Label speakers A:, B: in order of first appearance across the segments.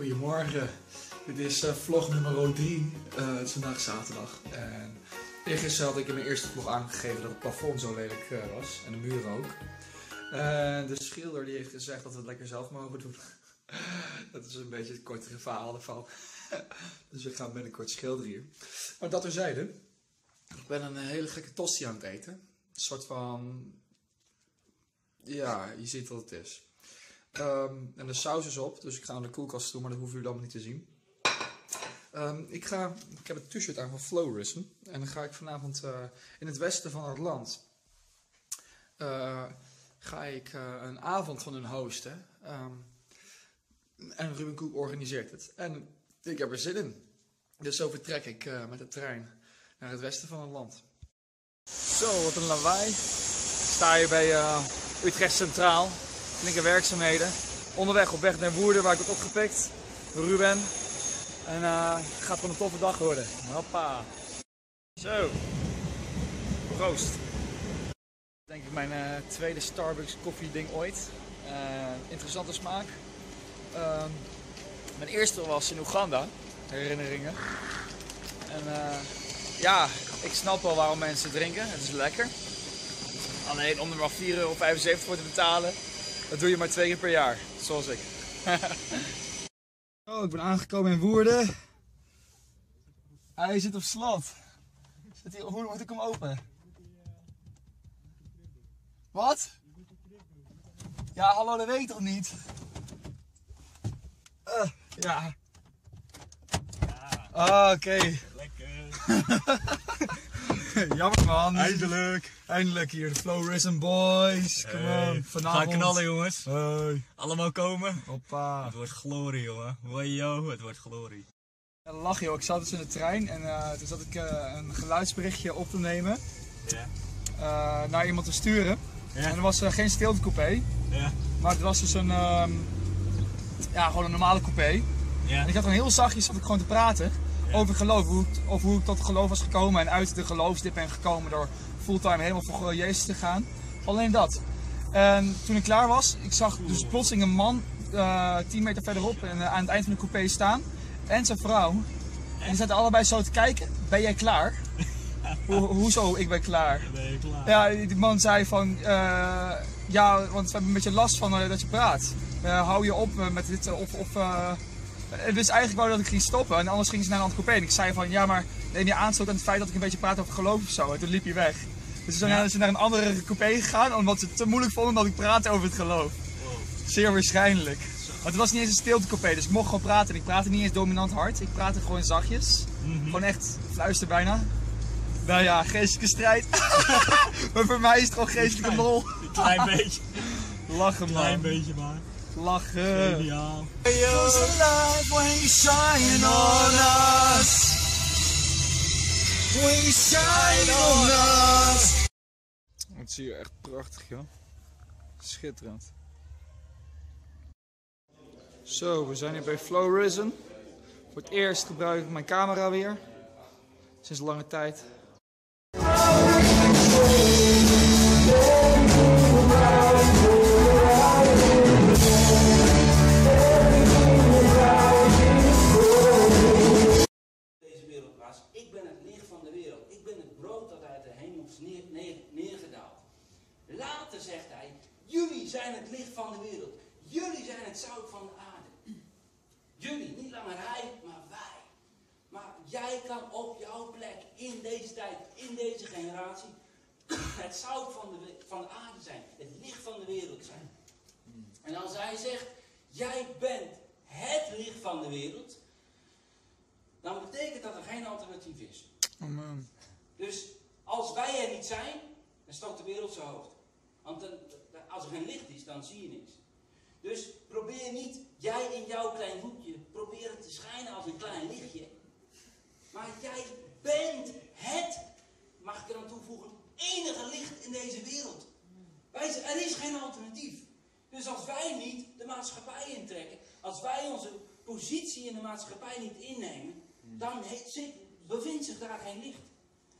A: Goedemorgen. Dit is eh, vlog nummer 3. Eh, het is vandaag zaterdag. En eergisteren had ik in mijn eerste vlog aangegeven dat het plafond zo lelijk eh, was. En de muren ook. De schilder die heeft gezegd dat we het lekker zelf mogen doen. dat is een beetje het kortere verhaal ervan. dus we gaan binnenkort schilderen hier. Maar dat terzijde. Ik ben een hele gekke tosti aan het eten. Een soort van... Ja, je ziet wat het is. Ehm, en de saus is op, dus ik ga naar de koelkast toe, maar dat hoeven jullie allemaal niet te zien. Ehm, ik, ga, ik heb een t-shirt aan van Flowrism. En dan ga ik vanavond eh, in het westen van het land... eh, ga ik eh, een avond van hun hosten. Ehm, en Ruben Koek organiseert het. En ik heb er zin in. Dus zo vertrek ik met de trein naar het westen van het land. Zo, wat een lawaai. Ik sta hier bij Utrecht Centraal. Flinke werkzaamheden. Onderweg op weg naar Woerden, waar ik word opgepikt. Door Ruben. En eh, gaat gewoon een toffe dag worden. Hoppa. Zo. Proost. Denk ik mijn eh, tweede Starbucks koffieding ooit. Eh, interessante smaak. Ehm, mijn eerste was in Oeganda. Herinneringen. En ja, ik snap wel waarom mensen drinken. Het is lekker. Alleen om er maar 4,75 euro voor te betalen, dat doe je maar twee keer per jaar. Zoals ik. oh, ik ben aangekomen in Woerden. Hij zit op slot. Zit hij, hoe moet ik hem open? Wat? Ja, hallo, dat weet ik toch niet? Eh, ja. Ah, Oké.
B: Lekker.
A: Jammer man.
B: Eindelijk.
A: Eindelijk hier, de Flow Risen Boys.
B: Hey,
A: on, vanavond.
B: Ga knallen jongens.
A: Hoi.
B: Allemaal komen.
A: Hoppa.
B: Het wordt glorie jongen. Wajo, het wordt glorie.
A: Ja, lach joh, ik zat dus in de trein en eh, toen zat ik eh, een geluidsberichtje op te nemen. Eh, naar iemand te sturen. En er was geen stiltecoupé,
B: Ja.
A: maar het was dus een, ehm, ja, gewoon een normale coupé. En ik had gewoon heel zachtjes zat ik gewoon te praten over geloof, hoe ik, over hoe ik tot geloof was gekomen en uit de geloofsdip ben gekomen door fulltime helemaal voor Jezus te gaan. Alleen dat. En toen ik klaar was, ik zag dus plotseling een man eh 10 meter verderop en, eh, aan het eind van de coupé staan en zijn vrouw. En die zaten allebei zo te kijken, ben jij klaar? Ho hoezo, ik ben klaar?
B: Ben je klaar?
A: Ja, die man zei van, eh, ja, want we hebben een beetje last van dat je praat. Hou je op met dit, of, of het is eigenlijk wou dat ik ging stoppen en anders ging ze naar een andere coupé. En ik zei van, ja, maar neem je aanstoot aan het feit dat ik een beetje praat over geloof of zo. En toen liep hij weg. Dus toen
B: Ja.
A: zijn ze naar een andere coupé gegaan, omdat ze het te moeilijk vonden dat ik praatte over het geloof.
B: Wow.
A: Zeer waarschijnlijk. Want het was niet eens een stiltecoupé, dus ik mocht gewoon praten. En ik praatte niet eens dominant hard, ik praatte gewoon zachtjes.
B: Mhm.
A: Gewoon echt fluister bijna. Nou ja, geestelijke strijd. maar voor mij is het gewoon geestelijke lol.
B: Een klein beetje.
A: Lachen
B: Klein
A: man.
B: beetje maar.
A: Lachen.
B: Geniaal.
A: Het zie je echt prachtig joh. Schitterend. Zo, we zijn hier bij Flow Risen. Voor het eerst gebruik ik mijn camera weer. Sinds lange tijd.
C: Later zegt hij, jullie zijn het licht van de wereld. Jullie zijn het zout van de aarde. Jullie, niet langer hij, maar wij. Maar jij kan op jouw plek, in deze tijd, in deze generatie, het zout van de, van de aarde zijn. Het licht van de wereld zijn. En als hij zegt, jij bent het licht van de wereld, dan betekent dat er geen alternatief is. Dus als wij er niet zijn, dan stoot de wereld zijn hoofd. Want als er geen licht is, dan zie je niks. Dus probeer niet, jij in jouw klein hoekje, probeer het te schijnen als een klein lichtje. Maar jij bent het, mag ik er aan toevoegen, enige licht in deze wereld. Er is geen alternatief. Dus als wij niet de maatschappij intrekken, als wij onze positie in de maatschappij niet innemen, dan bevindt zich daar geen licht.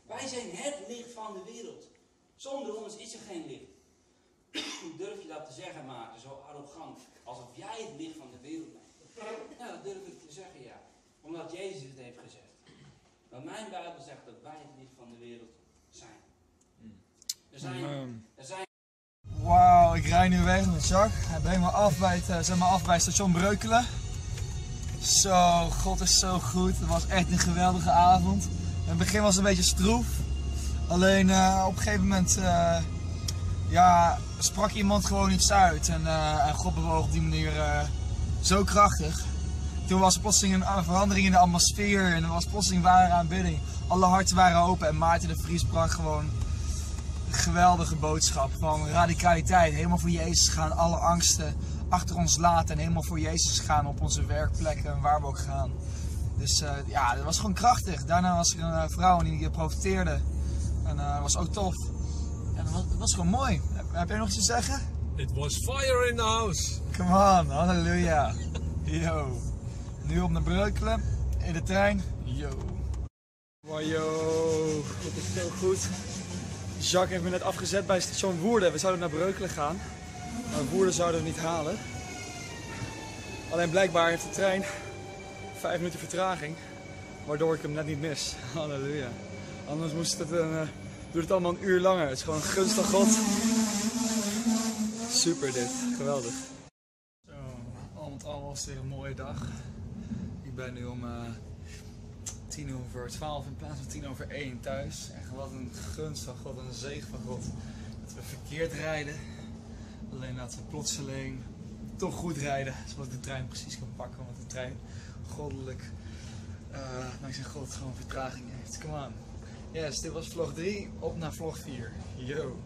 C: Wij zijn het licht van de wereld. Zonder ons is er geen licht. Hoe durf je dat te zeggen, maken, zo arrogant, alsof jij het licht van de wereld bent? Nou, dat durf ik te zeggen, ja. Omdat Jezus het heeft gezegd. Maar mijn Bijbel zegt dat wij het licht van de wereld zijn. Er hmm. zijn... Hmm. Er zijn...
A: Wauw, ik rijd nu weg met Jacques. Ik ben me af bij, eh, zeg maar af bij station Breukelen. Zo, God is zo goed. Het was echt een geweldige avond. In het begin was het een beetje stroef. Alleen eh, op een gegeven moment... Eh, ja, sprak iemand gewoon iets uit. En, eh, en God bewoog op die manier eh, zo krachtig. Toen was er plotseling een verandering in de atmosfeer. En er was plotseling ware aanbidding. Alle harten waren open. En Maarten de Vries bracht gewoon een geweldige boodschap. Van radicaliteit. Helemaal voor Jezus gaan. Alle angsten achter ons laten. En helemaal voor Jezus gaan op onze werkplekken. En waar we ook gaan. Dus eh, ja, dat was gewoon krachtig. Daarna was er een vrouw die eh, profiteerde. En dat was ook tof. En dat was, dat was gewoon mooi. Heb, jij nog iets te zeggen?
D: It was fire in the house.
A: Come on, halleluja. Yo. Nu op naar Breukelen. In de trein. Yo. Wow, yo. Dit is zo goed. Jacques heeft me net afgezet bij station Woerden. We zouden naar Breukelen gaan. Maar Woerden zouden we niet halen. Alleen blijkbaar heeft de trein 5 minuten vertraging. Waardoor ik hem net niet mis. Halleluja. Anders moest het een, eh, duurt het allemaal een uur langer. Het is gewoon een gunst van God. Super dit. Geweldig. Zo, al met al was het weer een mooie dag. Ik ben nu om eh, tien over twaalf in plaats van tien over één thuis. En wat een gunst van God en een zegen van God. Dat we verkeerd rijden. Alleen dat we plotseling toch goed rijden. Zodat ik de trein precies kan pakken. Want de trein goddelijk, uh, dankzij God, gewoon vertraging heeft. Come on. Yes, dit was vlog 3. Op naar vlog 4. Yo.